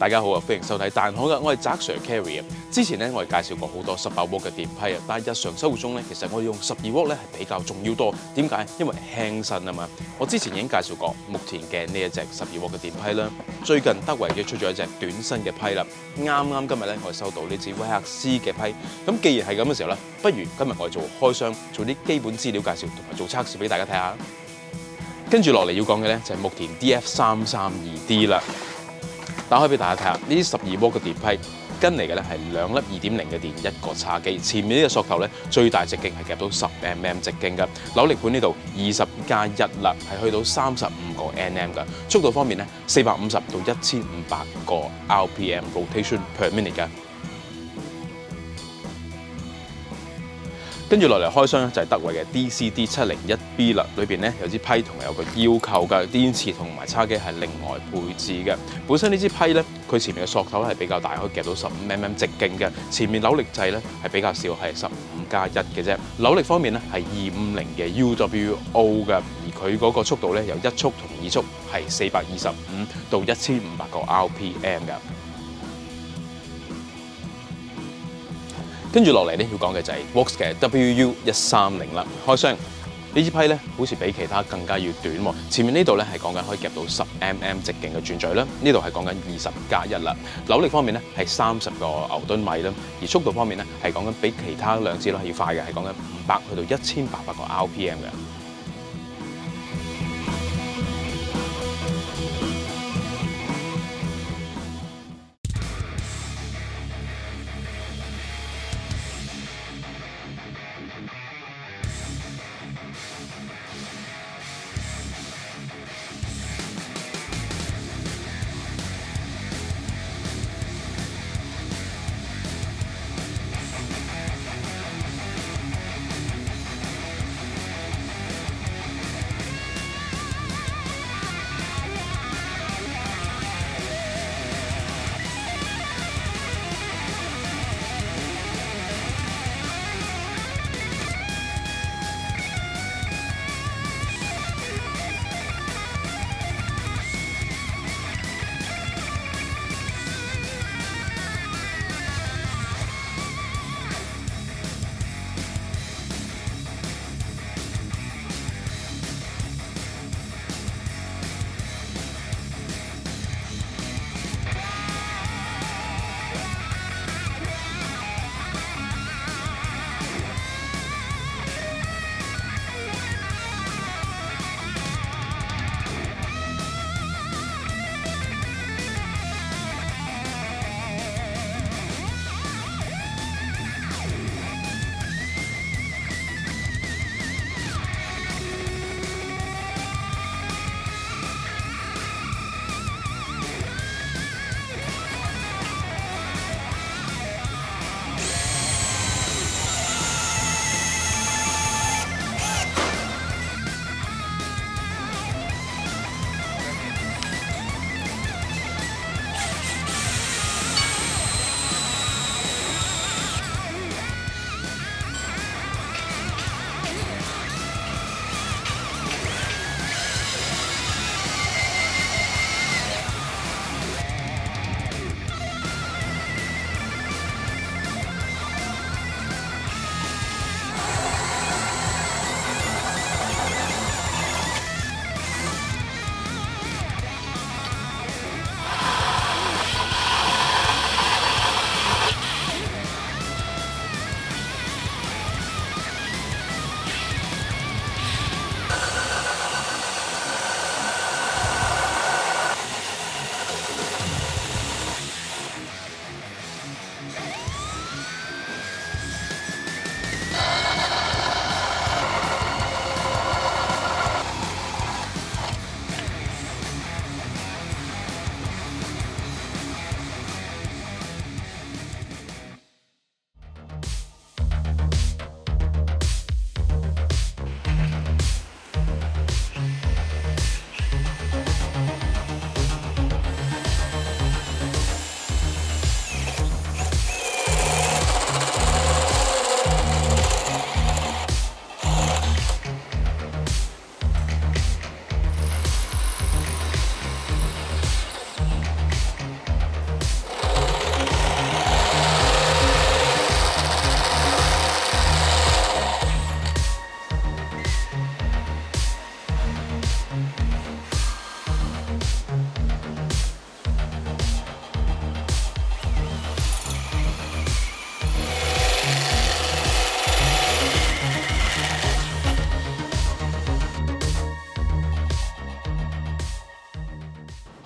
大家好啊，歡迎收睇《彈可嘅》，我係澤 Sir Carry 啊。之前咧，我哋介紹過好多十八 W 嘅電批啊，但係日常生活中咧，其實我用十二 W 咧係比較重要多。點解？因為輕身啊嘛。我之前已經介紹過目前嘅呢一隻十二 W 嘅電批啦。最近德維嘅出咗一隻短身嘅批啦。啱啱今日咧，我哋收到呢支威克斯嘅批。咁既然係咁嘅時候咧，不如今日我哋做開箱，做啲基本資料介紹同埋做測試俾大家睇下。跟住落嚟要講嘅咧就係目田 DF 三三二 D 啦。打開俾大家睇下，呢十二瓦嘅電批跟嚟嘅咧係兩粒二點零嘅電，一個叉機。前面呢個索頭咧最大直徑係夾到十 mm 直徑嘅，扭力盤呢度二十加一粒，係去到三十五個 nm 嘅。速度方面咧，四百五十到一千五百個 rpm rotation per minute 嘅。跟住落嚟開箱咧就係德惠嘅 DCD 七零一 B 啦，裏邊咧有支批同埋有個要求嘅電池同埋叉機係另外配置嘅。本身呢支批咧，佢前面嘅索頭係比較大，可以夾到十五 mm 直徑嘅。前面扭力掣咧係比較少，係十五加一嘅啫。扭力方面咧係二五零嘅 UWO 嘅，而佢嗰個速度咧由一速同二速係四百二十五到一千五百個 RPM 嘅。跟住落嚟咧，要講嘅就係 Works 嘅 WU 一三零啦。開箱呢支批咧，好似比其他更加要短喎。前面呢度咧係講緊可以夾到十 mm 直徑嘅轉軸啦，呢度係講緊二十加一啦。扭力方面咧係三十個牛頓米啦，而速度方面咧係講緊比其他兩支咯要快嘅，係講緊五百去到一千八百個 RPM 嘅。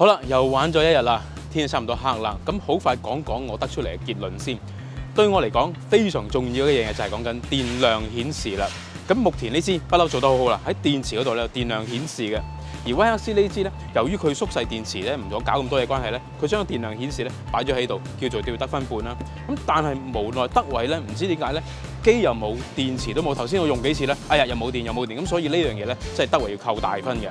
好啦，又玩咗一日啦，天差唔多黑啦，咁好快講講我得出嚟嘅結論先。對我嚟講，非常重要嘅一樣嘢就係講緊電量顯示啦。咁目前呢支不嬲做得好好啦，喺電池嗰度咧有電量顯示嘅。而威克斯呢支咧，由於佢縮細電池咧，唔咗搞咁多嘢關係咧，佢將個電量顯示咧擺咗喺度，叫做叫得分半啦。咁但係無奈德維咧，唔知點解咧，機又冇，電池都冇。頭先我用幾次咧，哎呀又冇電又冇電，咁所以呢樣嘢咧，即係德維要扣大分嘅。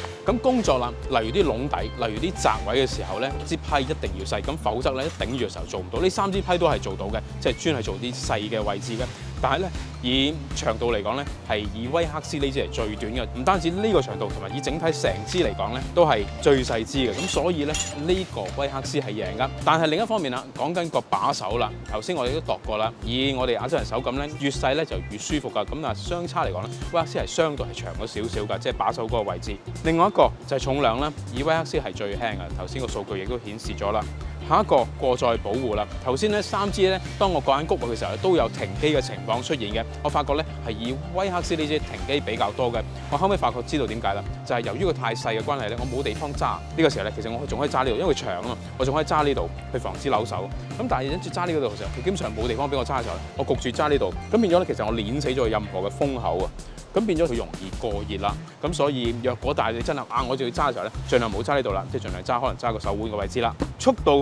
咁工作啦，例如啲窿底，例如啲窄位嘅時候咧，支批一定要細，咁否則咧頂住嘅時候做唔到。呢三支批都係做到嘅，即係專係做啲細嘅位置嘅。但係咧，以長度嚟講咧，係以威克斯呢支係最短嘅。唔單止呢個長度，同埋以整體成支嚟講咧，都係最細支嘅。咁所以咧，呢個威克斯係贏㗎。但係另一方面啦，講緊個把手啦，頭先我哋都度過啦。以我哋亞洲人手感咧，越細咧就越舒服㗎。咁啊，相差嚟講咧，威克斯係相對係長咗少少㗎，即係把手嗰個位置。另外一個就係重量啦，以威克斯係最輕嘅。頭先個數據亦都顯示咗啦。下一個過載保護啦，頭先咧三支咧，當我過緊谷物嘅時候都有停機嘅情況出現嘅。我發覺咧係以威克斯呢支停機比較多嘅。我後尾發覺知道點解啦，就係由於佢太細嘅關係咧，我冇地方揸。呢個時候咧，其實我仲可以揸呢度，因為長啊嘛，我仲可以揸呢度去防止扭手。咁但係一住揸呢度嘅時候，佢基本上冇地方俾我揸嘅時候咧，我焗住揸呢度，咁變咗咧，其實我碾死咗任何嘅風口啊！咁變咗佢容易過熱啦，咁所以若果大你真係啊，我就要揸嘅時候咧，盡量唔好揸呢度啦，即係盡量揸可能揸個手腕嘅位置啦。速度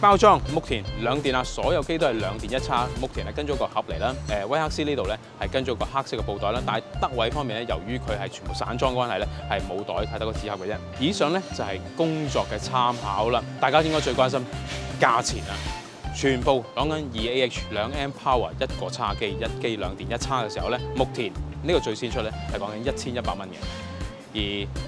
包裝牧田兩電啊，所有機都係兩電一叉。牧田係跟咗個盒嚟啦。誒威克斯呢度咧係跟咗個黑色嘅布袋啦。但係德偉方面咧，由於佢係全部散裝關係咧，係冇袋睇得個紙盒嘅啫。以上咧就係工作嘅參考啦。大家應該最關心價錢啊，全部講緊二 AH 兩 M Power 一個叉機，一機兩電一叉嘅時候咧，牧田呢個最先出咧係講緊一千一百蚊嘅。而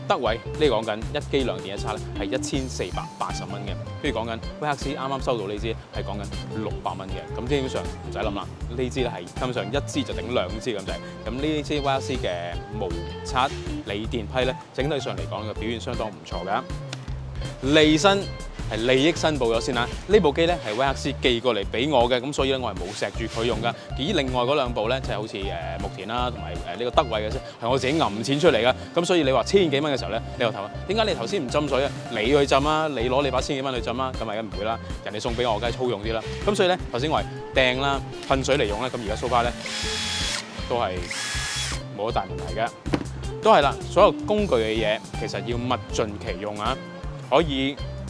德偉呢講緊一機兩電一叉咧係一千四百八十蚊嘅，跟住講緊威克斯啱啱收到呢支係講緊六百蚊嘅，咁基本上唔使諗啦，呢支咧係基本上一支就頂兩支咁滯，咁呢支威克斯嘅無刷鋰電批咧，整體上嚟講嘅表現相當唔錯㗎，利身。係利益申報咗先啦，呢部機咧係威克斯寄過嚟俾我嘅，咁所以咧我係冇錫住佢用噶。而另外嗰兩部咧，即係好似誒牧田啦，同埋誒呢個德偉嘅啫，係我自己揞錢出嚟噶。咁所以你話千幾蚊嘅時候咧，你又頭啊？點解你頭先唔浸水啊？你去浸啊？你攞你把千幾蚊去浸啊？咁咪梗唔會啦，人哋送俾我，梗係粗用啲啦。咁所以咧，頭先我係掟啦，噴水嚟用咧，咁而家 sofa 咧都係冇乜大問題嘅，都係啦。所有工具嘅嘢其實要物盡其用啊，可以。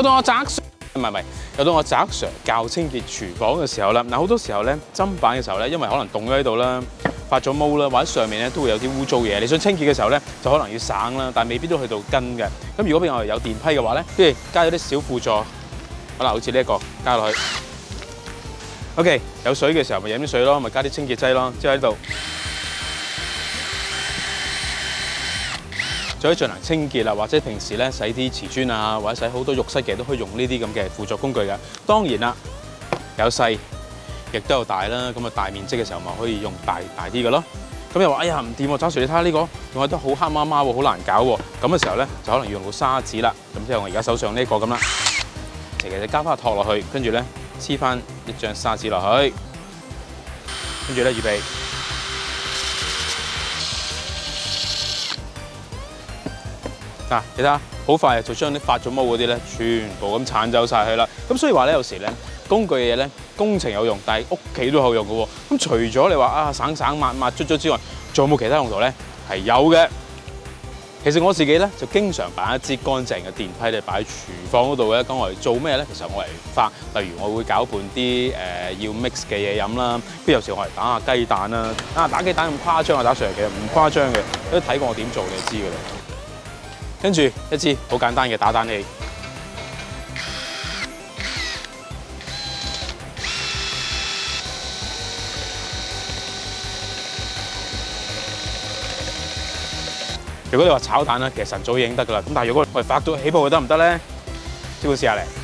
又到我宅 Sir，唔係唔係，又到我宅 Sir 教清潔廚房嘅時候啦。嗱，好多時候咧砧板嘅時候咧，因為可能凍咗喺度啦，發咗毛啦，或者上面咧都會有啲污糟嘢。你想清潔嘅時候咧，就可能要省啦，但係未必都去到根嘅。咁如果譬如我有電批嘅話咧，不如加咗啲小輔助，可能好似呢一個加落去。OK，有水嘅時候咪飲啲水咯，咪加啲清潔劑咯，之後喺度。就可以進行清潔啦，或者平時咧洗啲瓷磚啊，或者洗好多浴室嘅都可以用呢啲咁嘅輔助工具嘅。當然啦，有細亦都有大啦。咁啊大面積嘅時候咪可以用大大啲嘅咯。咁又話哎呀唔掂喎，揸住你睇下呢個用得好黑媽媽喎，好難搞喎。咁嘅時候咧就可能要用到砂紙啦。咁即係我而家手上呢個咁啦，其實你加翻個托落去，跟住咧黐翻一張砂紙落去，跟住咧預備。嗱、你睇下，好快就將啲發咗毛嗰啲咧，全部咁鏟走晒佢啦。咁所以話咧，有時咧工具嘅嘢咧，工程有用，但係屋企都有用嘅喎。咁除咗你話啊省省抹抹捽捽之外，仲有冇其他用途咧？係有嘅。其實我自己咧就經常擺一支乾淨嘅電梯嚟擺喺廚房嗰度嘅。咁我嚟做咩咧？其實我嚟發，例如我會攪拌啲誒、要 mix 嘅嘢飲啦。跟有時我嚟打下雞蛋啦。啊，打雞蛋咁誇張啊？打上嚟其實唔誇張嘅，都睇過我點做你就知嘅啦。跟住一支好簡單嘅打蛋器，如果你話炒蛋咧，其實晨早已經得噶啦。咁但係如果我哋發到起步得唔得咧？招呼試下嚟。